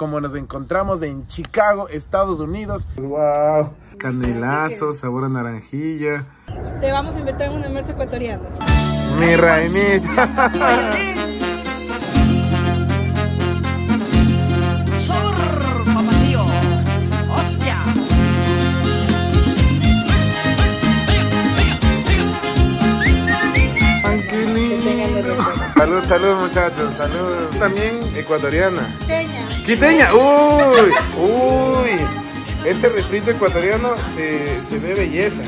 como nos encontramos en Chicago, Estados Unidos. ¡Wow! Canelazo, sabor a naranjilla. Te vamos a invitar un almuerzo ecuatoriano. Mi reinita. Salud, salud muchachos, salud. También ecuatoriana. Quiteña. Quiteña, uy, uy. Este refrito ecuatoriano se, se ve belleza.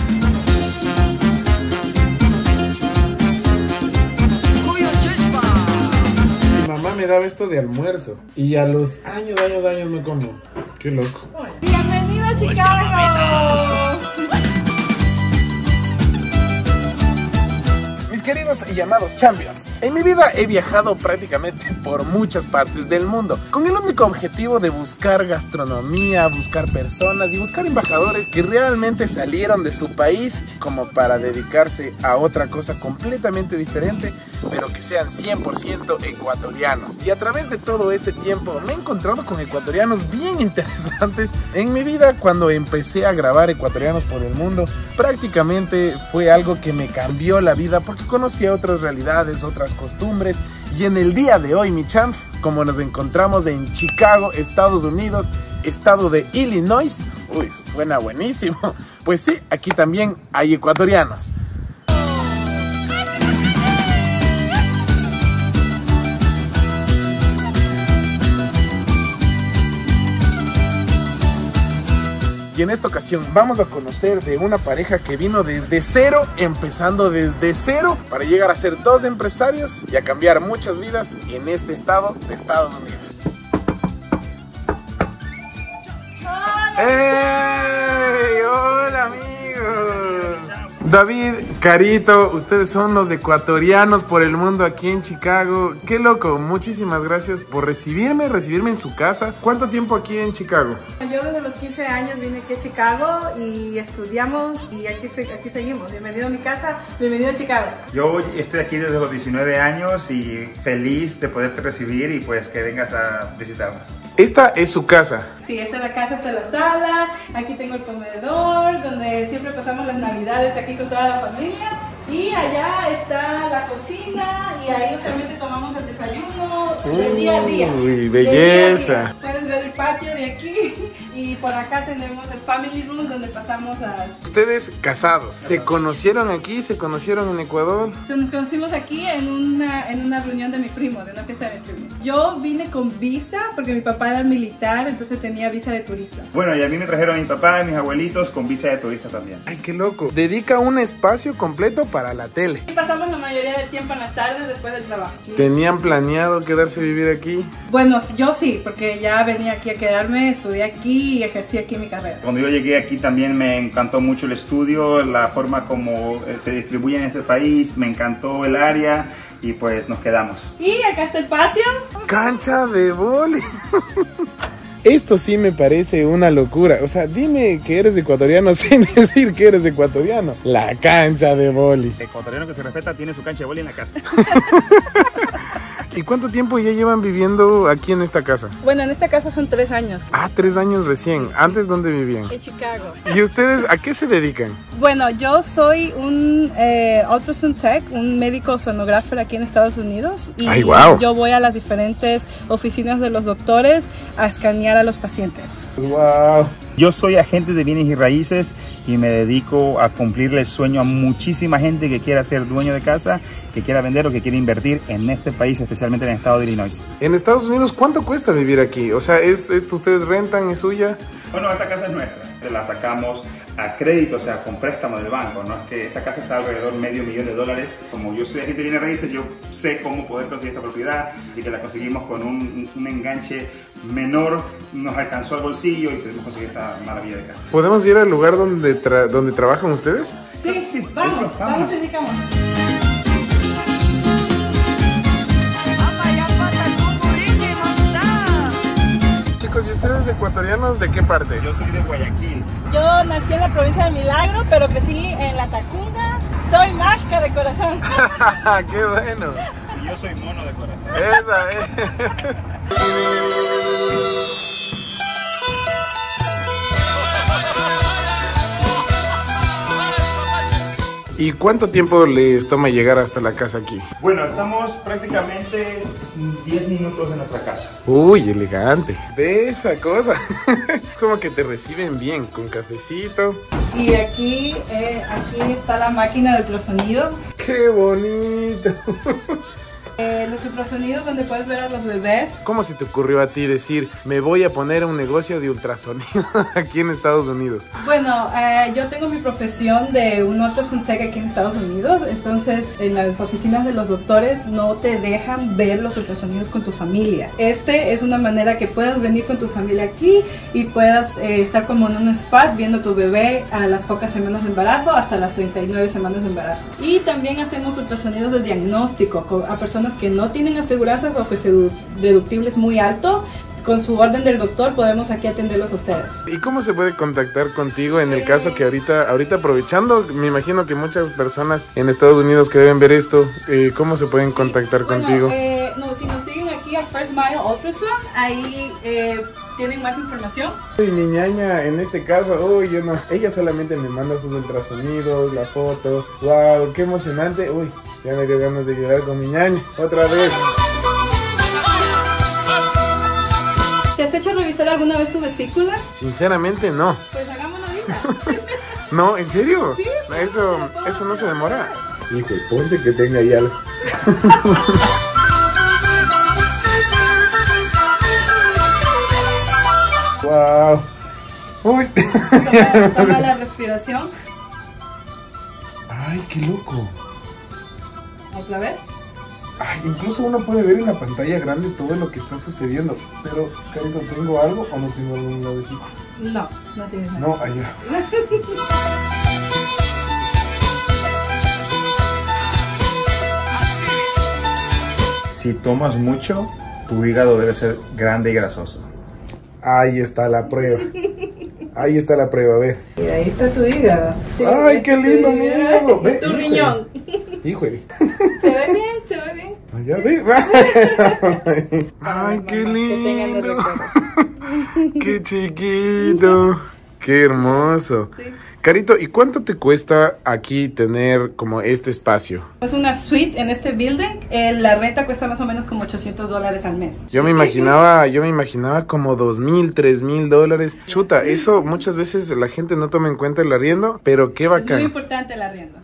Mi mamá me daba esto de almuerzo y a los años, años, años no como. Qué loco. Bienvenido a Queridos y llamados champions, en mi vida he viajado prácticamente por muchas partes del mundo, con el único objetivo de buscar gastronomía, buscar personas y buscar embajadores que realmente salieron de su país como para dedicarse a otra cosa completamente diferente, pero que sean 100% ecuatorianos. Y a través de todo este tiempo me he encontrado con ecuatorianos bien interesantes. En mi vida, cuando empecé a grabar ecuatorianos por el mundo, prácticamente fue algo que me cambió la vida porque conocía otras realidades, otras costumbres. Y en el día de hoy, mi champ, como nos encontramos en Chicago, Estados Unidos, estado de Illinois, uy, suena buenísimo. Pues sí, aquí también hay ecuatorianos. Y en esta ocasión vamos a conocer de una pareja que vino desde cero, empezando desde cero, para llegar a ser dos empresarios y a cambiar muchas vidas en este estado de Estados Unidos. ¡Ey! David, Carito, ustedes son los ecuatorianos por el mundo aquí en Chicago. Qué loco, muchísimas gracias por recibirme, recibirme en su casa. ¿Cuánto tiempo aquí en Chicago? Yo desde los 15 años vine aquí a Chicago y estudiamos y aquí, se- aquí seguimos. Bienvenido a mi casa, bienvenido a Chicago. Yo estoy aquí desde los 19 años y feliz de poderte recibir y pues que vengas a visitarnos. Esta es su casa. Sí, esta es la casa, esta es la sala, aquí tengo el comedor, donde siempre pasamos las navidades aquí con toda la familia. Y allá está la cocina y ahí usualmente tomamos el desayuno de día a día. Uy, belleza. día a día. Puedes ver el patio de aquí y por acá tenemos el family room donde pasamos a... Ustedes casados, ¿se conocieron aquí? ¿Se conocieron en Ecuador? Nos conocimos aquí en una, en una reunión de mi primo, de una fiesta de mi primo. Yo vine con visa porque mi papá era militar, entonces tenía visa de turista. Bueno, y a mí me trajeron mi papá y mis abuelitos con visa de turista también. Ay, qué loco. Dedica un espacio completo para la tele. Y pasamos la mayoría del tiempo en las tardes después del trabajo. ¿Tenían planeado quedarse a vivir aquí? Bueno, yo sí, porque ya venía aquí a quedarme, estudié aquí y ejercí aquí mi carrera. Cuando yo llegué aquí también me encantó mucho el estudio, la forma como eh, se distribuye en este país, me encantó el área y pues nos quedamos. Y acá está el patio. Cancha de boli. Esto sí me parece una locura. O sea, dime que eres ecuatoriano sin decir que eres ecuatoriano. La cancha de boli. El ecuatoriano que se respeta tiene su cancha de boli en la casa. ¿Y cuánto tiempo ya llevan viviendo aquí en esta casa? Bueno, en esta casa son tres años. Ah, tres años recién. ¿Antes dónde vivían? En Chicago. ¿Y ustedes a qué se dedican? Bueno, yo soy un eh, ultrasound tech, un médico sonógrafo aquí en Estados Unidos. Y Ay, guau. yo voy a las diferentes oficinas de los doctores a escanear a los pacientes. Wow. Yo soy agente de bienes y raíces y me dedico a cumplirle el sueño a muchísima gente que quiera ser dueño de casa, que quiera vender o que quiera invertir en este país, especialmente en el estado de Illinois. En Estados Unidos, ¿cuánto cuesta vivir aquí? O sea, ¿es, es- ustedes rentan, es suya? Bueno, esta casa es nuestra. La sacamos a crédito, o sea, con préstamo del banco. No es que esta casa está alrededor de medio millón de dólares. Como yo soy agente de bienes raíces, yo sé cómo poder conseguir esta propiedad. Así que la conseguimos con un, un enganche menor. Nos alcanzó al bolsillo y pudimos conseguir esta maravilla de casa. ¿Podemos ir al lugar donde, tra- donde trabajan ustedes? Sí, sí, vamos, eso, vamos, vamos. Chicos, ¿y ustedes ecuatorianos de qué parte? Yo soy de Guayaquil. Yo nací en la provincia de Milagro, pero crecí en La Tacuna. Soy masca de corazón. ¡Qué bueno! Y yo soy mono de corazón. Esa es. ¿Y cuánto tiempo les toma llegar hasta la casa aquí? Bueno, estamos prácticamente 10 minutos en nuestra casa. Uy, elegante. Ve esa cosa. Como que te reciben bien, con cafecito. Y aquí, eh, aquí está la máquina de ultrasonido. ¡Qué bonito! Eh, los ultrasonidos donde puedes ver a los bebés. ¿Cómo se te ocurrió a ti decir, me voy a poner un negocio de ultrasonido aquí en Estados Unidos? Bueno, eh, yo tengo mi profesión de un ultrasonido aquí en Estados Unidos, entonces en las oficinas de los doctores no te dejan ver los ultrasonidos con tu familia. Este es una manera que puedas venir con tu familia aquí y puedas eh, estar como en un spa viendo tu bebé a las pocas semanas de embarazo hasta las 39 semanas de embarazo. Y también hacemos ultrasonidos de diagnóstico co- a personas que no tienen aseguranzas o que su deductible es muy alto. Con su orden del doctor podemos aquí atenderlos a ustedes. ¿Y cómo se puede contactar contigo en el caso que ahorita, ahorita aprovechando, me imagino que muchas personas en Estados Unidos que deben ver esto, eh, ¿cómo se pueden contactar Bueno, contigo? eh, no, si nos siguen aquí a First Mile Ultrasound, ahí eh, tienen más información. Y mi ñaña, en este caso, uy, yo no, ella solamente me manda sus ultrasonidos, la foto, wow, qué emocionante, uy, ya me dio ganas de llorar con mi ñaña, otra vez. ¿Te has hecho revisar alguna vez tu vesícula? Sinceramente no, Pues hagámoslo ahorita. no, ¿en serio? Sí, Eso, eso no se demora. Hijo, ponte que tenga ahí algo. wow. Uy. Toma, toma la respiración. Ay, qué loco. ¿Otra vez? Ay, incluso uno puede ver en la pantalla grande todo lo que está sucediendo. Pero, Carito, ¿tengo algo o no tengo algo en la vesícula? No, no tienes nada. No, allá. Si tomas mucho, tu hígado debe ser grande y grasoso. Ahí está la prueba. Ahí está la prueba, a ver. Y ahí está tu hígado. Ay, qué lindo, mi hígado. Ve, Tu híjole. riñón. Híjole. ¿Se ve bien? ¿Se ve bien? Allá ve. Ay, qué lindo. Qué chiquito. Qué hermoso. Sí. Carito, ¿y cuánto te cuesta aquí tener como este espacio? Es una suite en este building. Eh, la renta cuesta más o menos como 800 dólares al mes. Yo me imaginaba, yo me imaginaba como dos mil, tres mil dólares. Chuta, eso muchas veces la gente no toma en cuenta el arriendo, pero qué Es muy bacán. importante el arriendo.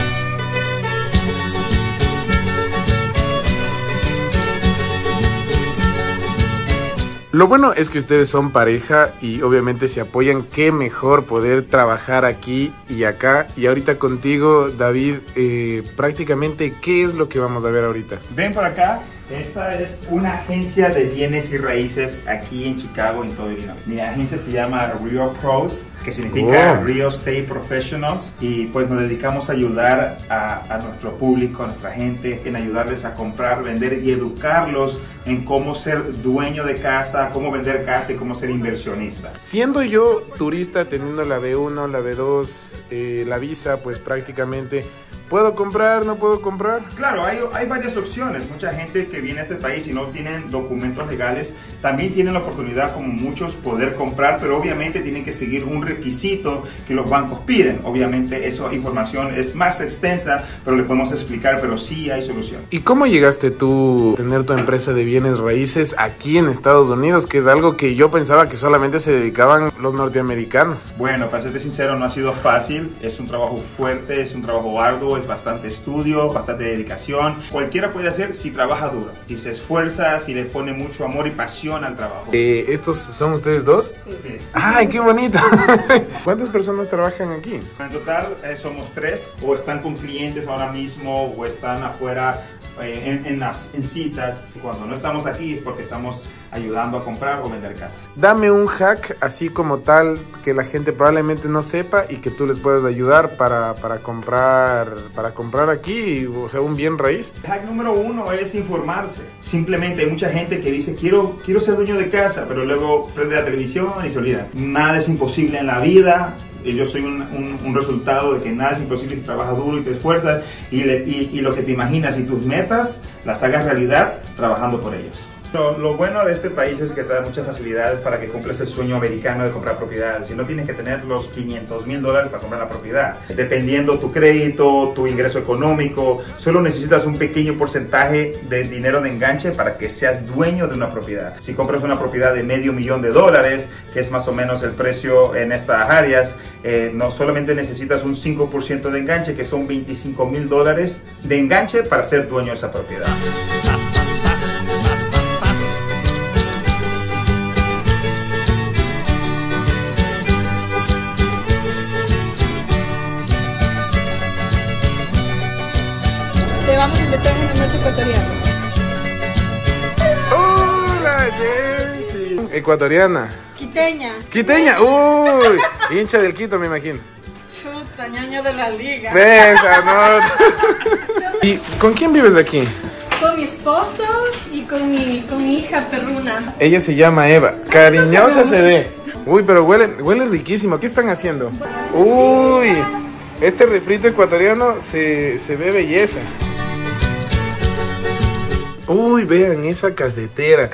Lo bueno es que ustedes son pareja y obviamente se apoyan. Qué mejor poder trabajar aquí y acá. Y ahorita contigo, David, eh, prácticamente, ¿qué es lo que vamos a ver ahorita? Ven por acá. Esta es una agencia de bienes y raíces aquí en Chicago, en todo Illinois. Mi agencia se llama Real Pros, que significa Oh. Real Estate Professionals. Y pues nos dedicamos a ayudar a, a nuestro público, a nuestra gente, en ayudarles a comprar, vender y educarlos en cómo ser dueño de casa, cómo vender casa y cómo ser inversionista. Siendo yo turista, teniendo la B1, la B2, eh, la visa, pues prácticamente, ¿puedo comprar, no puedo comprar? Claro, hay, hay varias opciones. Mucha gente que viene a este país y no tienen documentos legales, también tienen la oportunidad, como muchos, poder comprar, pero obviamente tienen que seguir un requisito que los bancos piden. Obviamente esa información es más extensa, pero le podemos explicar, pero sí hay solución. ¿Y cómo llegaste tú a tener tu empresa de bienes raíces aquí en Estados Unidos? Que es algo que yo pensaba que solamente se dedicaban los norteamericanos. Bueno, para serte sincero, no ha sido fácil. Es un trabajo fuerte, es un trabajo arduo, es bastante estudio, bastante dedicación. Cualquiera puede hacer si trabaja duro, si se esfuerza, si le pone mucho amor y pasión al trabajo. Eh, ¿Estos son ustedes dos? Sí. ¡Ay, qué bonito! ¿Cuántas personas trabajan aquí? En total eh, somos tres, o están con clientes ahora mismo, o están afuera eh, en, en las en citas. Cuando no estamos aquí es porque estamos ayudando a comprar o vender casa. Dame un hack así como tal que la gente probablemente no sepa y que tú les puedas ayudar para, para comprar para comprar aquí, o sea, un bien raíz. Hack número uno es informarse. Simplemente hay mucha gente que dice quiero, quiero ser dueño de casa, pero luego prende la televisión y se olvida. Nada es imposible en la vida. Y Yo soy un, un- un resultado de que nada es imposible si trabajas duro y te esfuerzas y, le- y- y lo que te imaginas y tus metas las hagas realidad trabajando por ellos. Lo, lo, bueno de este país es que te da muchas facilidades para que cumplas el sueño americano de comprar propiedades. Y no tienes que tener los 500 mil dólares para comprar la propiedad. Dependiendo tu crédito, tu ingreso económico, solo necesitas un pequeño porcentaje de dinero de enganche para que seas dueño de una propiedad. Si compras una propiedad de medio millón de dólares, que es más o menos el precio en estas áreas, eh, no solamente necesitas un 5% de enganche, que son 25 mil dólares de enganche para ser dueño de esa propiedad. Ecuatoriano. Hola. Ecuatoriana. Quiteña. Quiteña. Uy, hincha del Quito, me imagino. Chuta, ñaño de la liga. Besa, no. ¿Y con quién vives aquí? Con mi esposo y con mi, con mi hija perruna. Ella se llama Eva. Cariñosa se ve. Uy, pero huele, huele riquísimo. ¿Qué están haciendo? Uy, este refrito ecuatoriano se, se ve belleza. Uy, vean esa cafetera.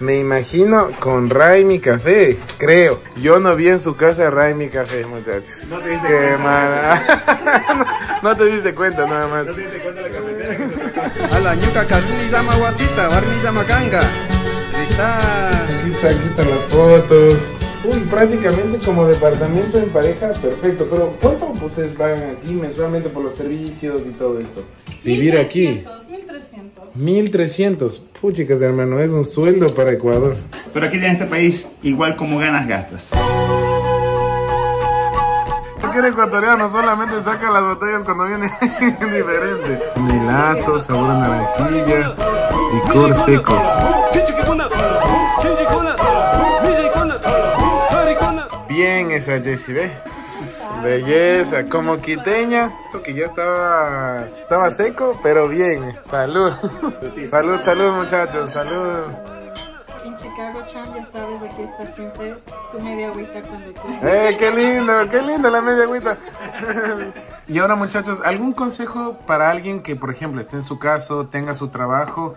Me imagino con Raimi Café, creo. Yo no vi en su casa Raimi Café, muchachos. No te diste Qué cuenta. mala. no, no te diste cuenta nada más. No te diste cuenta de la cafetera cosa. Ala nyuka kaluni llama wasita, warmi llama ganga. Aquí, está, aquí están las fotos. Uy, prácticamente como departamento en pareja, perfecto. Pero ¿cuánto ustedes pagan aquí mensualmente por los servicios y todo esto? Vivir aquí. 1300. 1300. Puchicas, hermano, es un sueldo para Ecuador. Pero aquí en este país, igual como ganas, gastas. Cualquier ecuatoriano solamente saca las botellas cuando viene diferente. Milazo, sabor a naranjilla, licor seco. Bien esa Jessie, ve. Belleza, como quiteña, esto que ya estaba, estaba seco, pero bien. Salud. Salud, salud muchachos, salud. En Chicago, Chan, ya sabes, aquí está siempre tu media agüita cuando quieras. ¡Eh, qué lindo! ¡Qué linda la media agüita! y ahora, muchachos, ¿algún consejo para alguien que, por ejemplo, esté en su caso, tenga su trabajo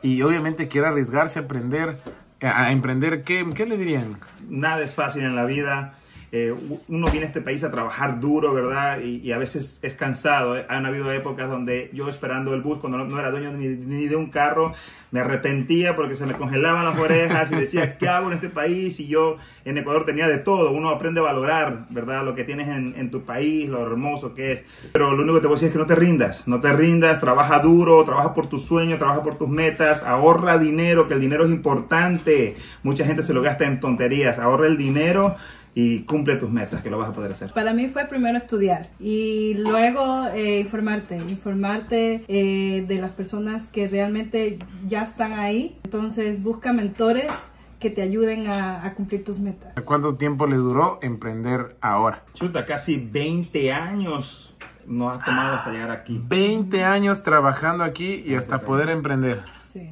y obviamente quiera arriesgarse a aprender, a, a emprender? ¿qué, ¿Qué le dirían? Nada es fácil en la vida. Eh, uno viene a este país a trabajar duro, ¿verdad? Y, a veces es cansado. ¿eh? Han habido épocas donde yo esperando el bus, cuando no, era dueño ni, ni de un carro, me arrepentía porque se me congelaban las orejas y decía, ¿qué hago en este país? Y yo en Ecuador tenía de todo. Uno aprende a valorar, ¿verdad? Lo que tienes en, en tu país, lo hermoso que es. Pero lo único que te voy a decir es que no te rindas. No te rindas, trabaja duro, trabaja por tus sueños, trabaja por tus metas, ahorra dinero, que el dinero es importante. Mucha gente se lo gasta en tonterías. Ahorra el dinero y cumple tus metas, que lo vas a poder hacer. Para mí fue primero estudiar y luego eh, informarte, informarte eh, de las personas que realmente ya están ahí. Entonces busca mentores que te ayuden a, a cumplir tus metas. ¿Cuánto tiempo le duró emprender ahora? Chuta, casi 20 años nos ha tomado hasta llegar aquí. 20 años trabajando aquí y hasta poder emprender. Sí.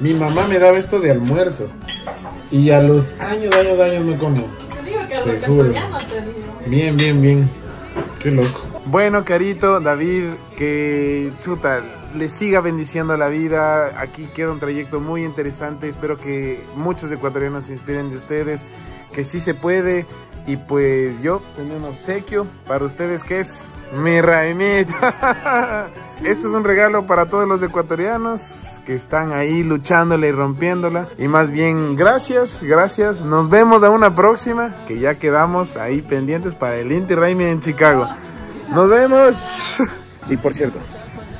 Mi mamá me daba esto de almuerzo y a los años, años, años me como. Te digo que Te lo juro. Bien, bien, bien. Qué loco. Bueno, Carito, David, que chuta, les siga bendiciendo la vida. Aquí queda un trayecto muy interesante. Espero que muchos ecuatorianos se inspiren de ustedes, que sí se puede. Y pues yo tenía un obsequio para ustedes que es mi Raimita. Esto es un regalo para todos los ecuatorianos que están ahí luchándole y rompiéndola. Y más bien, gracias, gracias. Nos vemos a una próxima, que ya quedamos ahí pendientes para el Inti Raimi en Chicago. Nos vemos. Y por cierto,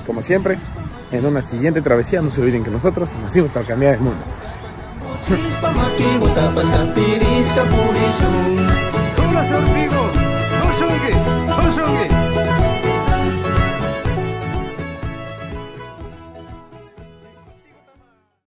como siempre, en una siguiente travesía, no se olviden que nosotros nacimos para cambiar el mundo. Chispa